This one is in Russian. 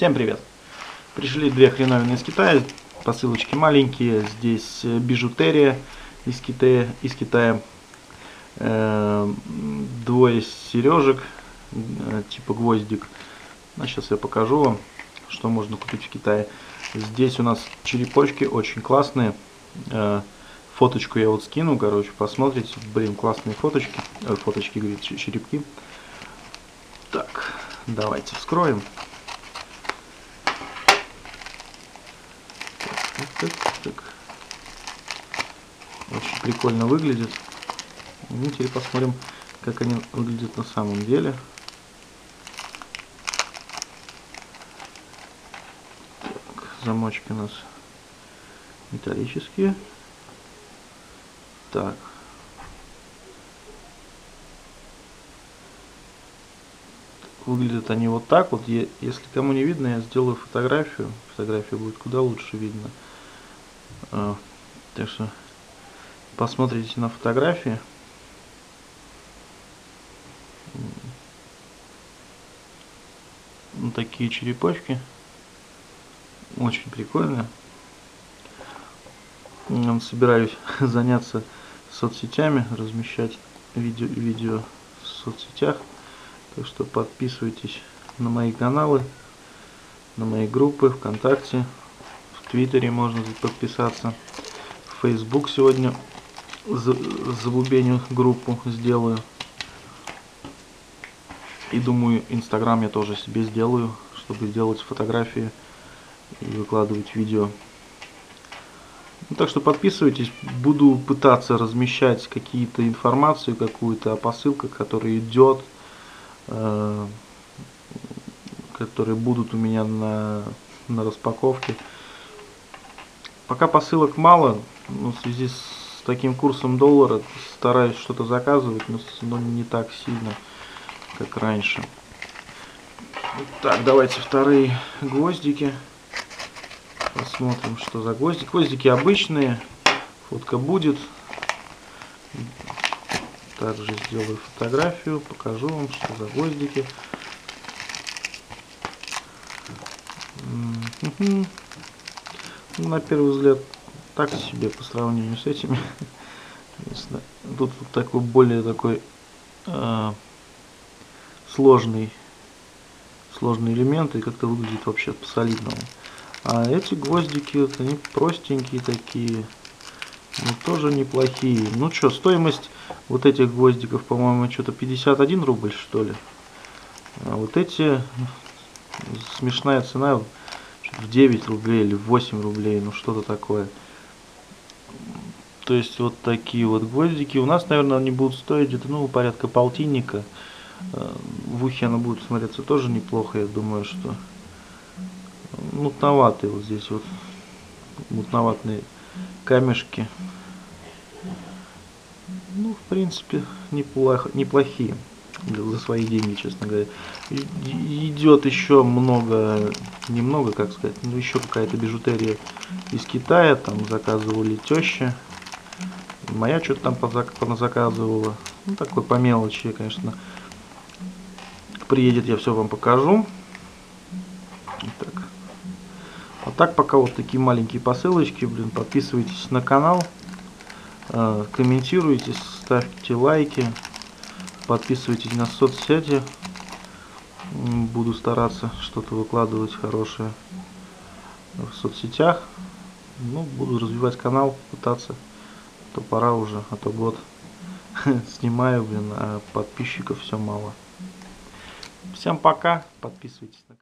Всем привет! Пришли две хреновины из Китая, посылочки маленькие, здесь э, бижутерия из Китая, из Китая. Э, двое сережек, э, типа гвоздик. Ну, сейчас я покажу вам, что можно купить в Китае. Здесь у нас черепочки очень классные. Фоточку я вот скину, короче, посмотрите. Блин, классные фоточки. Фоточки, говорит, черепки. Так, давайте вскроем. Так, так. Очень прикольно выглядит. Ну, теперь посмотрим, как они выглядят на самом деле. Так, замочки у нас металлические. Так. Выглядят они вот так вот. Если кому не видно, я сделаю фотографию. Фотография будет куда лучше видно. А, так что посмотрите на фотографии. Вот такие черепочки. Очень прикольно. Собираюсь заняться соцсетями, размещать видео, видео в соцсетях. Так что подписывайтесь на мои каналы, на мои группы ВКонтакте, Твиттере можно подписаться. В Facebook сегодня забубеню группу сделаю. И думаю, Инстаграм я тоже себе сделаю, чтобы делать фотографии и выкладывать видео. Ну, так что подписывайтесь, буду пытаться размещать какие-то информацию, какую-то о посылках, которая идет, э, которые будут у меня на, на распаковке. Пока посылок мало, ну, в связи с таким курсом доллара стараюсь что-то заказывать, но, но не так сильно, как раньше. Так, давайте вторые гвоздики. Посмотрим, что за гвоздики. Гвоздики обычные, фотка будет. Также сделаю фотографию, покажу вам, что за гвоздики. На первый взгляд так себе по сравнению с этими. Тут вот такой более такой э, сложный сложный элемент и как-то выглядит вообще по-солидному. А эти гвоздики, вот они простенькие такие, но тоже неплохие. Ну что, стоимость вот этих гвоздиков, по-моему, что-то 51 рубль, что ли. А вот эти, смешная цена, в 9 рублей или в 8 рублей, ну что-то такое. То есть вот такие вот гвоздики. У нас, наверное, они будут стоить где-то, ну, порядка полтинника. Э, в ухе она будет смотреться тоже неплохо, я думаю, что мутноватые вот здесь вот мутноватные камешки. Ну, в принципе, неплохо, неплохие за свои деньги, честно говоря. Идет еще много, немного, как сказать, ну еще какая-то бижутерия из Китая, там заказывали теща. Моя что-то там поназаказывала. Ну, такой по мелочи, конечно. Приедет, я все вам покажу. Так. А так пока вот такие маленькие посылочки, блин, подписывайтесь на канал, э, комментируйте, ставьте лайки. Подписывайтесь на соцсети. Буду стараться что-то выкладывать хорошее в соцсетях. Ну, буду развивать канал, пытаться. То пора уже, а то год снимаю, блин, а подписчиков все мало. Всем пока, подписывайтесь на канал.